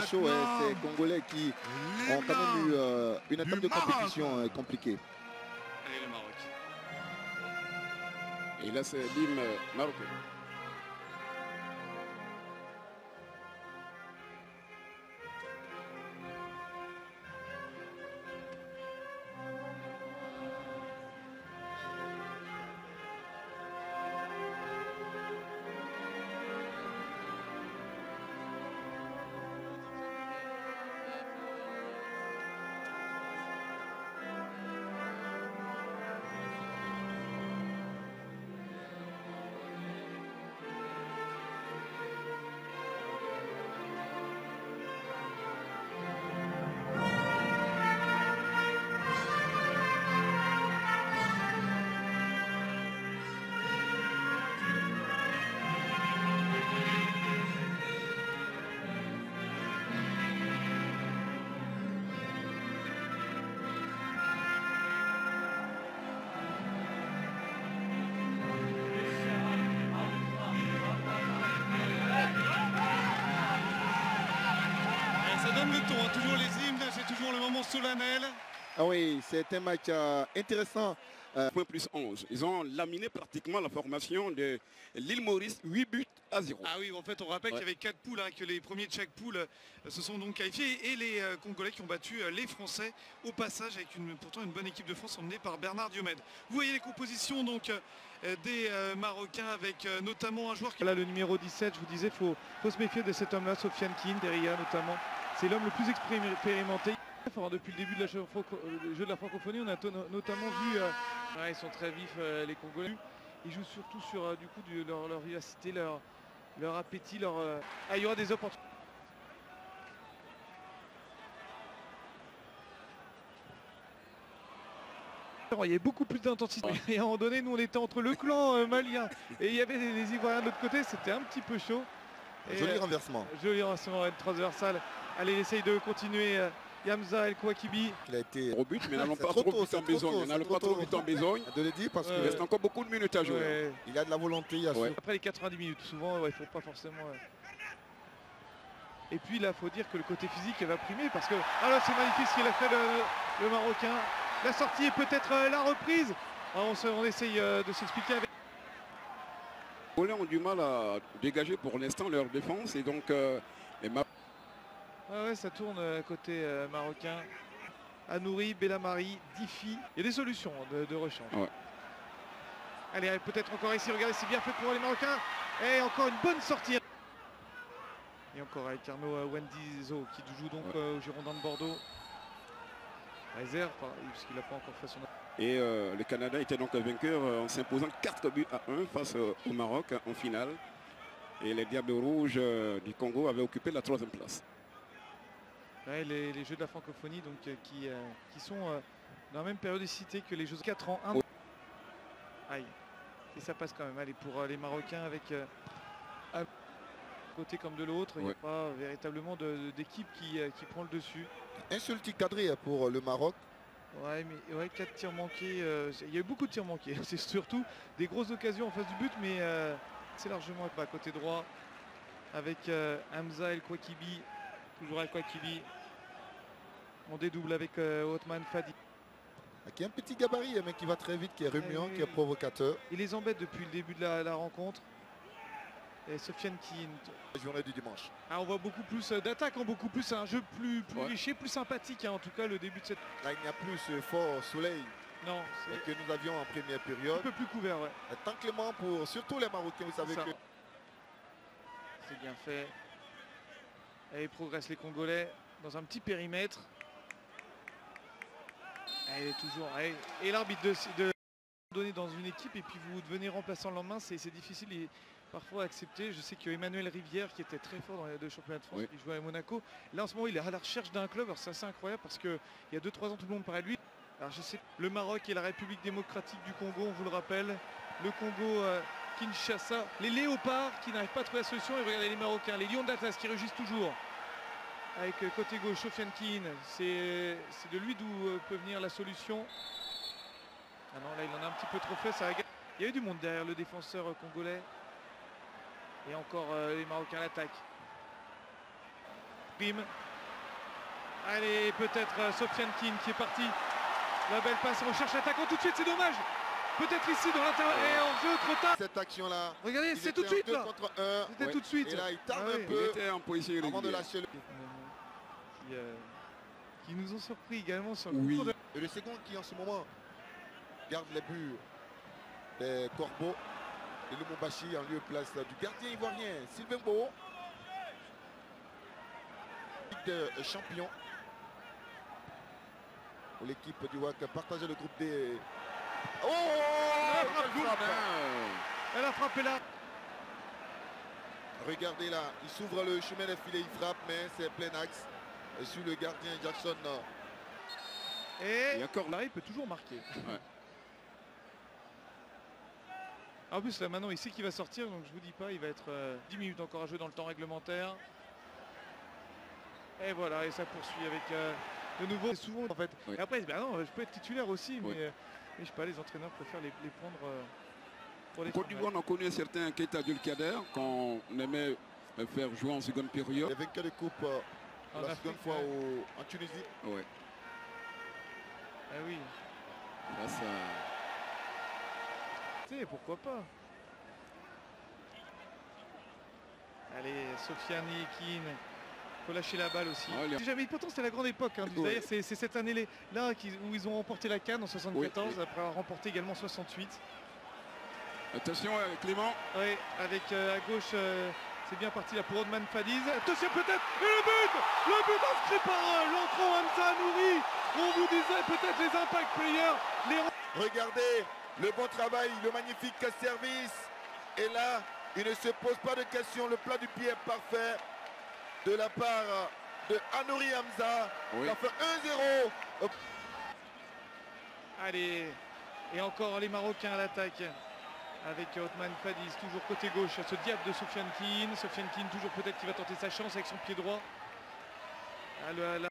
très chaud. hein. C'est les Congolais qui ont quand même eu euh, une étape de compétition euh, compliquée. Allez, le Maroc. Et là, c'est l'hymne marocain. Toujours les hymnes, c'est toujours le moment solennel. Ah oui, c'est un match euh, intéressant. Point plus 11. Ils ont laminé pratiquement la formation de l'île Maurice, 8 buts à 0. Ah oui, en fait, on rappelle Ouais. qu'il y avait quatre poules, hein, que les premiers de chaque poule euh, se sont donc qualifiés, et les euh, Congolais qui ont battu euh, les Français au passage, avec une, pourtant une bonne équipe de France emmenée par Bernard Diomède. Vous voyez les compositions donc euh, des euh, Marocains, avec euh, notamment un joueur qui... Là, le numéro 17, je vous disais, il faut, faut se méfier de cet homme-là, Sofiane Keane, derrière notamment. C'est l'homme le plus expérimenté. Enfin, depuis le début de la jeu, le jeu de la francophonie, on a notamment vu, euh, ouais, ils sont très vifs euh, les Congolais. Ils jouent surtout sur euh, du coup du- leur, leur vivacité, leur, leur appétit, leur. euh, Ah, il y aura des opportunités. Il y avait beaucoup plus d'intensité. Et à un moment donné, nous on était entre le clan euh, malien et il y avait les, les Ivoiriens de l'autre côté, c'était un petit peu chaud. Et, Joli euh, renversement. Joli renversement transversal. Allez, il essaye de continuer. euh, Yamza El Kouakibi. Il a été Au but, mais n'allons pas trop vite en besogne. N'allons pas trop vite en besogne. de le dire parce Ouais. Il qu'il reste encore beaucoup de minutes à jouer. Ouais. il a de la volonté. Il a Ouais. Après les 90 minutes, souvent, ouais, il faut pas forcément. Et puis là, faut dire que le côté physique va primer parce que. Ah là, c'est magnifique ce qu'il a fait le, le Marocain. La sortie et peut-être euh, la reprise. Ah, on, se- on essaye euh, de s'expliquer avec. Les ont du mal à dégager pour l'instant leur défense et donc euh, les Ouais, ouais, ça tourne euh, côté euh, marocain. Anouri, Bellamari, Diffi. Il y a des solutions de, de rechange. Ouais. Allez, peut-être encore ici. Regardez, c'est bien fait pour les Marocains. Et encore une bonne sortie. Et encore avec Arnaud euh, Wendizo qui joue donc Ouais. euh, au Girondin de Bordeaux. Réserve, puisqu'il n'a pas encore fait son. Et euh, le Canada était donc vainqueur en s'imposant 4 buts à 1 face au Maroc en finale. Et les Diables Rouges du Congo avaient occupé la troisième place. Ouais, les, les Jeux de la francophonie donc, euh, qui, euh, qui sont euh, dans la même périodicité que les Jeux 4 ans. 1. Oh. Aïe. Et ça passe quand même. Allez, pour euh, les Marocains avec euh, un côté comme de l'autre, il n'y a Ouais. pas véritablement d'équipe qui, euh, qui prend le dessus. Un seul tir cadré pour le Maroc. Ouais, mais ouais, 4 tirs manqués. euh, il y a eu beaucoup de tirs manqués. C'est surtout des grosses occasions en face du but, mais euh, c'est largement pas côté droit avec euh, Hamza El Kouakibi. Toujours El Kouakibi. On dédouble avec euh, Othman Fadi. Qui a un petit gabarit, mais qui va très vite, qui est remuant, oui, qui est provocateur. Il les embête depuis le début de la, la rencontre. Et Sofiane Keane. La journée du dimanche. Ah, on voit beaucoup plus euh, d'attaque, hein, beaucoup plus un jeu plus, plus Ouais. léché, plus sympathique. hein, en tout cas, le début de cette. Là, il n'y a plus ce fort soleil Non, euh, c'est que nous avions en première un période. peu plus couvert, ouais. Euh, Tant clément pour surtout les Marocains, vous savez ça. que C'est bien fait. Et progressent les Congolais dans un petit périmètre. Elle est toujours. Et, et l'arbitre de, de donner dans une équipe et puis vous devenez remplaçant le lendemain, c'est c'est difficile et parfois à accepter. Je sais que Emmanuel Rivière qui était très fort dans les deux championnats de France, Oui. qui jouait à Monaco. Là en ce moment il est à la recherche d'un club. Alors c'est assez incroyable parce qu'il y a 2-3 ans tout le monde parlait de lui. Alors je sais le Maroc et la République démocratique du Congo, on vous le rappelle. Le Congo euh, Kinshasa, les léopards qui n'arrivent pas à trouver la solution et regardez les Marocains, les lions d'Atlas qui rugissent toujours. Avec euh, côté gauche, Sofiane Keane, c'est de lui d'où euh, peut venir la solution. Ah non, là il en a un petit peu trop fait. Il y a eu du monde derrière le défenseur euh, congolais. Et encore euh, les Marocains à l'attaque. Prime. Allez, peut-être euh, Sofiane qui est parti. La belle passe, on cherche l'attaquant tout de suite, c'est dommage. Peut-être ici dans l'intérieur. Et en jeu trop tard. Cette action-là. Regardez, il c'est tout de suite deux là. contre un. C'était Ouais. tout de suite. Et là, il tarde Ah un oui. Il peu était en position avant de lâcher le. Qui, euh, qui nous ont surpris également sur le Oui. de- Et le second qui en ce moment garde les buts des Corbeaux. Et le Mombashi en lieu et place du gardien ivoirien Sylvain. Ligue de champion. Pour l'équipe du WAC partager le groupe des. Oh frappe. Elle a frappé là. Regardez là, il s'ouvre le chemin des filets, il frappe, mais c'est plein axe. Et sur le gardien Jackson. Et Et encore là, il peut toujours marquer. Ouais. En plus, là maintenant, il sait qu'il va sortir, donc je vous dis pas, il va être euh, 10 minutes encore à jouer dans le temps réglementaire. Et voilà, et ça poursuit avec euh, de nouveau. Souvent en fait. Oui. Et après, bah non, je peux être titulaire aussi, mais, Oui. euh, mais je sais pas, les entraîneurs préfèrent les, les prendre euh, pour les Côte d'Ivoire, on a connu un certain Keita Abdul Kader qu'on aimait euh, faire jouer en seconde période. Les vainqueurs de coupe euh, pour En la Afrique, seconde fois ouais. au- en Tunisie. Ouais. Ah oui, Grâce à- tu sais, pourquoi pas. Allez, Sofiane Keane. Faut lâcher la balle aussi. Ah, pourtant c'était la grande époque. hein, Ouais. C'est cette année-là où ils ont remporté la Cannes en 74, Oui, après avoir remporté également 68. Attention Clément. Oui, avec euh, à gauche, euh, c'est bien parti là pour Odman Fadiz. Attention peut-être, et le but Le but inscrit par euh, l'entrant Hamza Nouri. On vous disait peut-être les impact players, les Regardez le bon travail, le magnifique service. Et là, il ne se pose pas de questions. Le plat du pied est parfait de la part de Anouri Hamza. Oui. Ça fait 1-0. Allez, et encore les Marocains à l'attaque. Avec Otman Fadiz, toujours côté gauche, ce diable de Sofiane Keane. Sofiane Keane, toujours peut-être qui va tenter sa chance avec son pied droit. Ah, le- la-